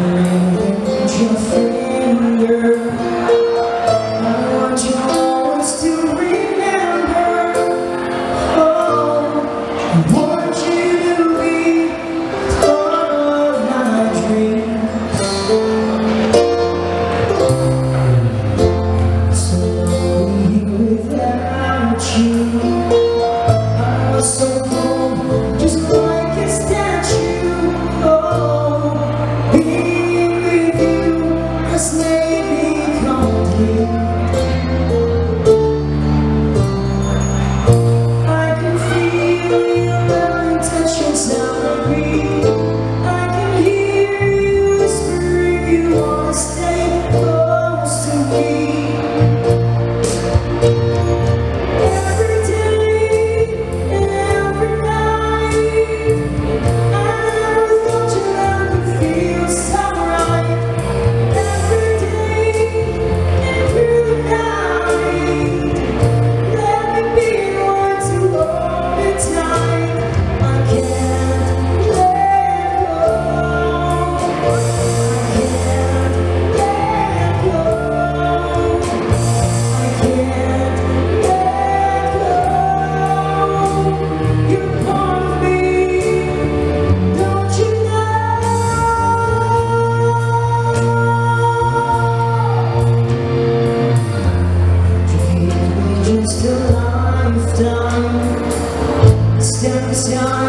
Over till I'm done. Stand beside.